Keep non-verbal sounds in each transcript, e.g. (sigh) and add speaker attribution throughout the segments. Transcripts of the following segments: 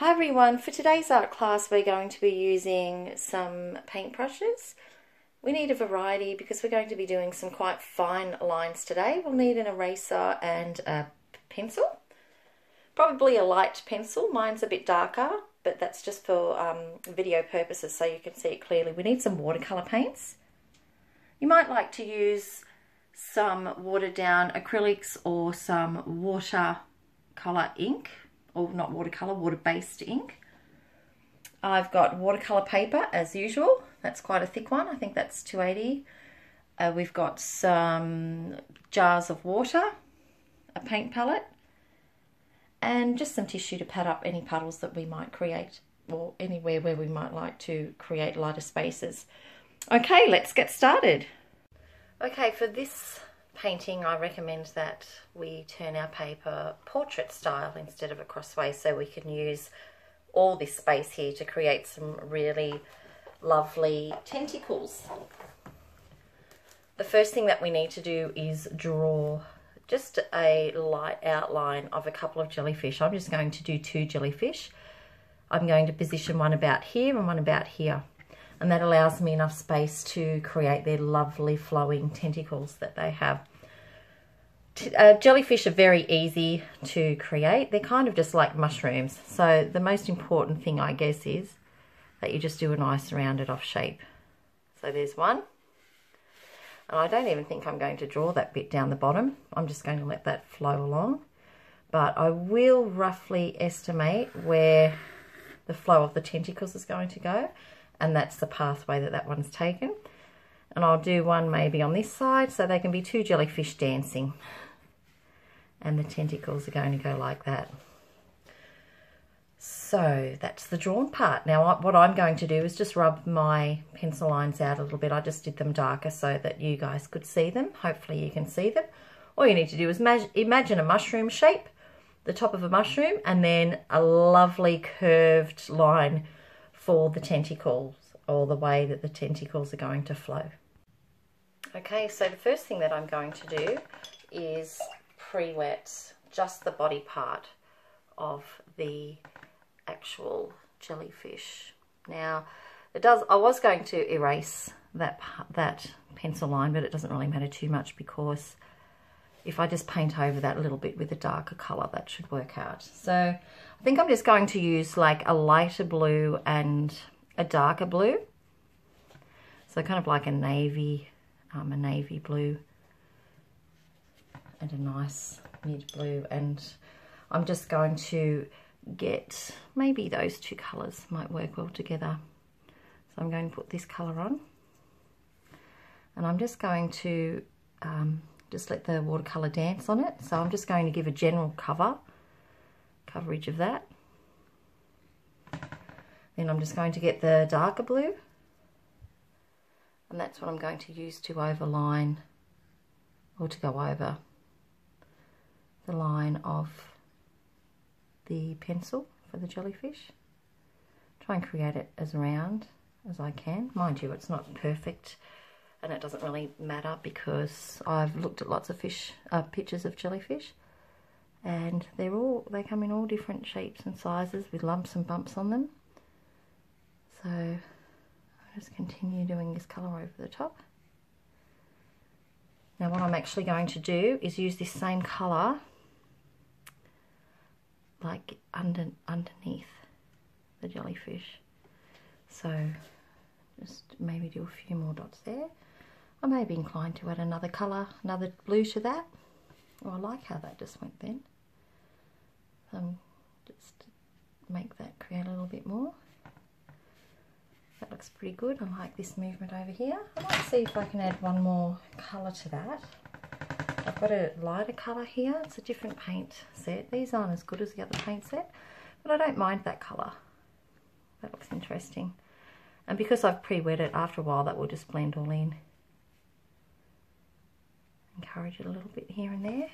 Speaker 1: Hi everyone, for today's art class we're going to be using some paintbrushes. We need a variety because we're going to be doing some quite fine lines today. We'll need an eraser and a pencil. Probably a light pencil, mine's a bit darker, but that's just for um, video purposes so you can see it clearly. We need some watercolour paints. You might like to use some watered down acrylics or some watercolour ink or not watercolour, water-based ink. I've got watercolour paper as usual. That's quite a thick one. I think that's 280. Uh, we've got some jars of water, a paint palette, and just some tissue to pad up any puddles that we might create or anywhere where we might like to create lighter spaces. Okay, let's get started. Okay, for this painting, I recommend that we turn our paper portrait style instead of a crossway so we can use all this space here to create some really lovely tentacles. The first thing that we need to do is draw just a light outline of a couple of jellyfish. I'm just going to do two jellyfish. I'm going to position one about here and one about here. And that allows me enough space to create their lovely flowing tentacles that they have uh, jellyfish are very easy to create. They're kind of just like mushrooms. So the most important thing, I guess, is that you just do a nice rounded off shape. So there's one. And I don't even think I'm going to draw that bit down the bottom. I'm just going to let that flow along. But I will roughly estimate where the flow of the tentacles is going to go. And that's the pathway that that one's taken. And I'll do one maybe on this side so they can be two jellyfish dancing and the tentacles are going to go like that. So that's the drawn part. Now what I'm going to do is just rub my pencil lines out a little bit. I just did them darker so that you guys could see them. Hopefully you can see them. All you need to do is imagine a mushroom shape, the top of a mushroom, and then a lovely curved line for the tentacles or the way that the tentacles are going to flow. Okay, so the first thing that I'm going to do is pre-wet just the body part of the actual jellyfish. Now, it does. I was going to erase that that pencil line, but it doesn't really matter too much because if I just paint over that a little bit with a darker colour, that should work out. So I think I'm just going to use like a lighter blue and a darker blue. So kind of like a navy, um, a navy blue and a nice mid blue and I'm just going to get maybe those two colours might work well together so I'm going to put this colour on and I'm just going to um, just let the watercolour dance on it so I'm just going to give a general cover coverage of that then I'm just going to get the darker blue and that's what I'm going to use to overline or to go over the line of the pencil for the jellyfish. Try and create it as round as I can. Mind you, it's not perfect and it doesn't really matter because I've looked at lots of fish uh, pictures of jellyfish and they're all they come in all different shapes and sizes with lumps and bumps on them. So I'll just continue doing this colour over the top. Now what I'm actually going to do is use this same colour like under underneath the jellyfish. So just maybe do a few more dots there. I may be inclined to add another colour, another blue to that. Oh, I like how that just went then. Um, just make that create a little bit more. That looks pretty good. I like this movement over here. I might see if I can add one more colour to that. I've got a lighter colour here. It's a different paint set. These aren't as good as the other paint set, but I don't mind that colour. That looks interesting. And because I've pre-wet it, after a while that will just blend all in. Encourage it a little bit here and there.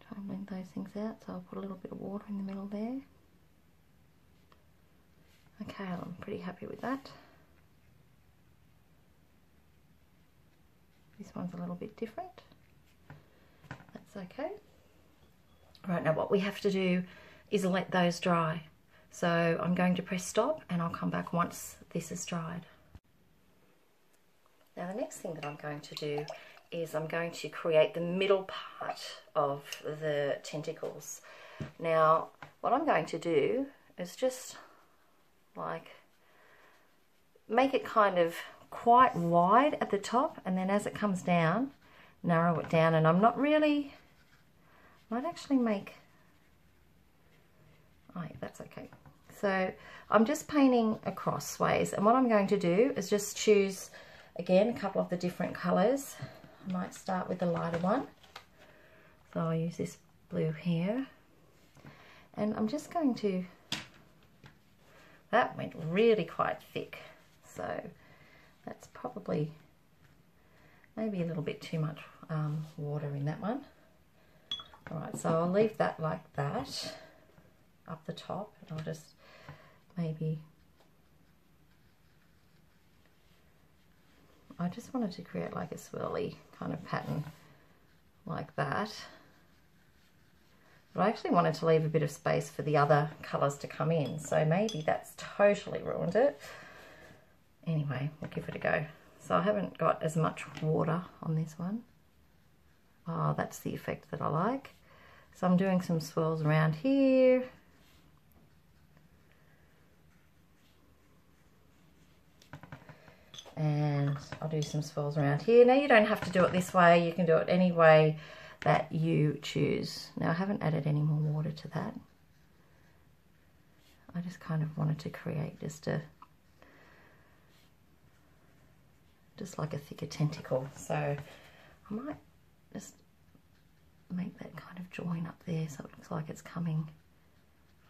Speaker 1: Try and blend those things out, so I'll put a little bit of water in the middle there. Okay, I'm pretty happy with that. This one's a little bit different. That's okay. Right now what we have to do is let those dry. So I'm going to press stop and I'll come back once this is dried. Now the next thing that I'm going to do is I'm going to create the middle part of the tentacles. Now what I'm going to do is just like make it kind of quite wide at the top and then as it comes down narrow it down and I'm not really might actually make oh that's okay so I'm just painting across ways and what I'm going to do is just choose again a couple of the different colors I might start with the lighter one. So I'll use this blue here. And I'm just going to that went really quite thick. So that's probably maybe a little bit too much um, water in that one. Alright, so I'll leave that like that up the top and I'll just maybe I just wanted to create like a swirly kind of pattern like that. But I actually wanted to leave a bit of space for the other colours to come in so maybe that's totally ruined it. Anyway we'll give it a go. So I haven't got as much water on this one. Oh that's the effect that I like. So I'm doing some swirls around here. And I'll do some swirls around here. Now you don't have to do it this way. You can do it any way that you choose. Now I haven't added any more water to that. I just kind of wanted to create just a just like a thicker tentacle. So I might just make that kind of join up there so it looks like it's coming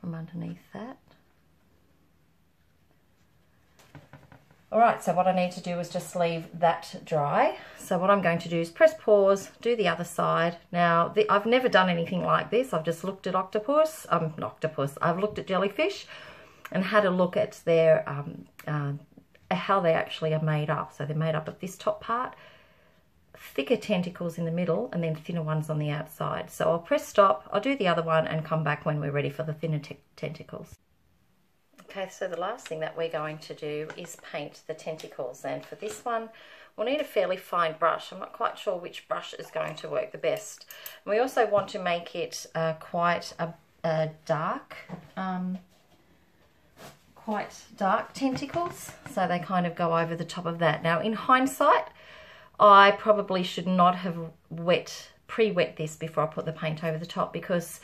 Speaker 1: from underneath that. Alright, so what I need to do is just leave that dry. So what I'm going to do is press pause, do the other side. Now, the, I've never done anything like this. I've just looked at octopus, um, octopus, I've looked at jellyfish and had a look at their, um, uh, how they actually are made up. So they're made up of this top part thicker tentacles in the middle and then thinner ones on the outside. So I'll press stop, I'll do the other one and come back when we're ready for the thinner tentacles. Okay, so the last thing that we're going to do is paint the tentacles and for this one we'll need a fairly fine brush. I'm not quite sure which brush is going to work the best. we also want to make it uh, quite a, a dark um, quite dark tentacles so they kind of go over the top of that. Now in hindsight I probably should not have wet pre-wet this before I put the paint over the top because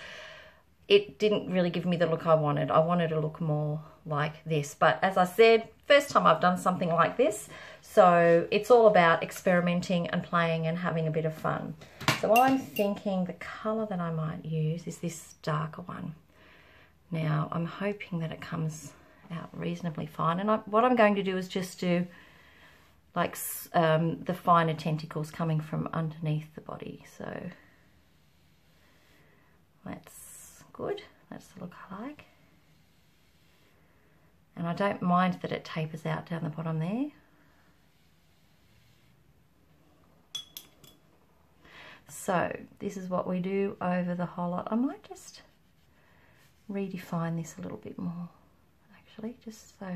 Speaker 1: it didn't really give me the look I wanted. I wanted to look more like this. But as I said, first time I've done something like this. So it's all about experimenting and playing and having a bit of fun. So I'm thinking the colour that I might use is this darker one. Now I'm hoping that it comes out reasonably fine. And I, what I'm going to do is just do like um, the finer tentacles coming from underneath the body. So that's good. That's the look I like. And I don't mind that it tapers out down the bottom there. So this is what we do over the whole lot. I might just redefine this a little bit more actually, just so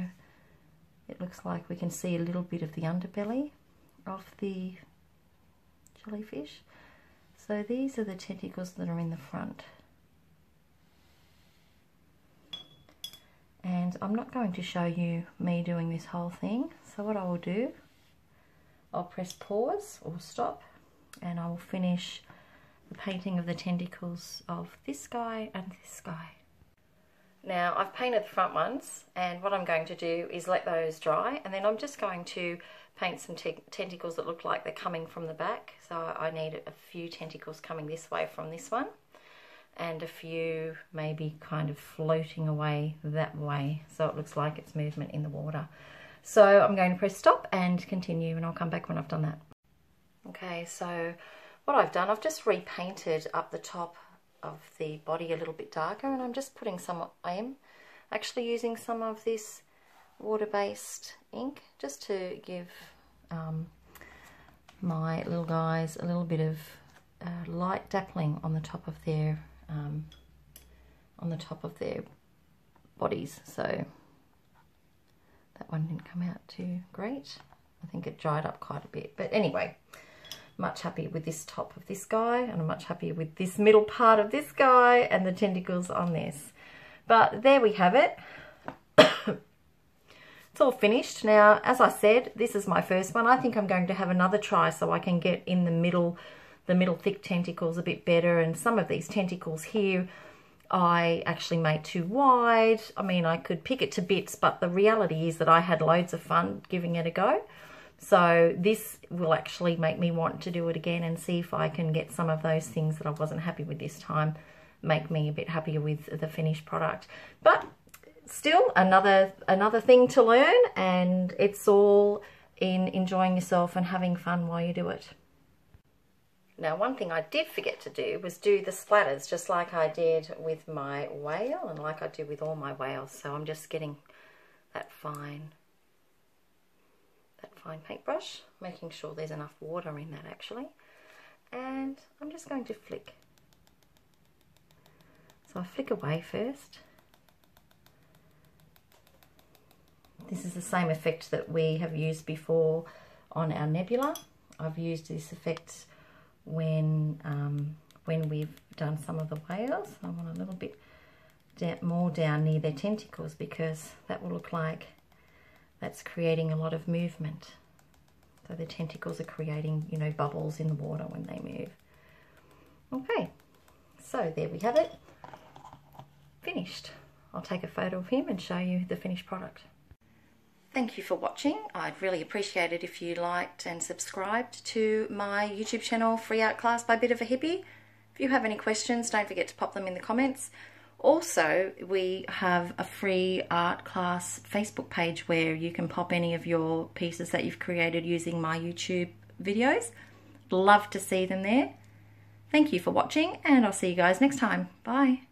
Speaker 1: it looks like we can see a little bit of the underbelly of the jellyfish. So these are the tentacles that are in the front. And I'm not going to show you me doing this whole thing. So what I will do, I'll press pause or stop and I will finish the painting of the tentacles of this guy and this guy. Now I've painted the front ones and what I'm going to do is let those dry and then I'm just going to paint some tentacles that look like they're coming from the back. So I need a few tentacles coming this way from this one and a few maybe kind of floating away that way so it looks like it's movement in the water. So I'm going to press stop and continue and I'll come back when I've done that. Okay, so what I've done, I've just repainted up the top of the body a little bit darker and I'm just putting some, I am actually using some of this water-based ink just to give um, my little guys a little bit of uh, light dappling on the top of their um, on the top of their bodies. So that one didn't come out too great. I think it dried up quite a bit. But anyway, much happier with this top of this guy and I'm much happier with this middle part of this guy and the tentacles on this. But there we have it. (coughs) it's all finished. Now, as I said, this is my first one. I think I'm going to have another try so I can get in the middle, the middle thick tentacles a bit better. And some of these tentacles here, I actually made too wide. I mean, I could pick it to bits, but the reality is that I had loads of fun giving it a go. So this will actually make me want to do it again and see if I can get some of those things that I wasn't happy with this time make me a bit happier with the finished product. But still another another thing to learn and it's all in enjoying yourself and having fun while you do it. Now one thing I did forget to do was do the splatters just like I did with my whale and like I do with all my whales. So I'm just getting that fine that fine paintbrush, making sure there's enough water in that actually. And I'm just going to flick so I flick away first. This is the same effect that we have used before on our nebula. I've used this effect when um, when we've done some of the whales. I want a little bit down, more down near their tentacles because that will look like that's creating a lot of movement. So the tentacles are creating, you know, bubbles in the water when they move. Okay, so there we have it finished. I'll take a photo of him and show you the finished product. Thank you for watching. I'd really appreciate it if you liked and subscribed to my YouTube channel, Free Art Class by Bit of a Hippie. If you have any questions, don't forget to pop them in the comments. Also, we have a free art class Facebook page where you can pop any of your pieces that you've created using my YouTube videos. Love to see them there. Thank you for watching and I'll see you guys next time. Bye.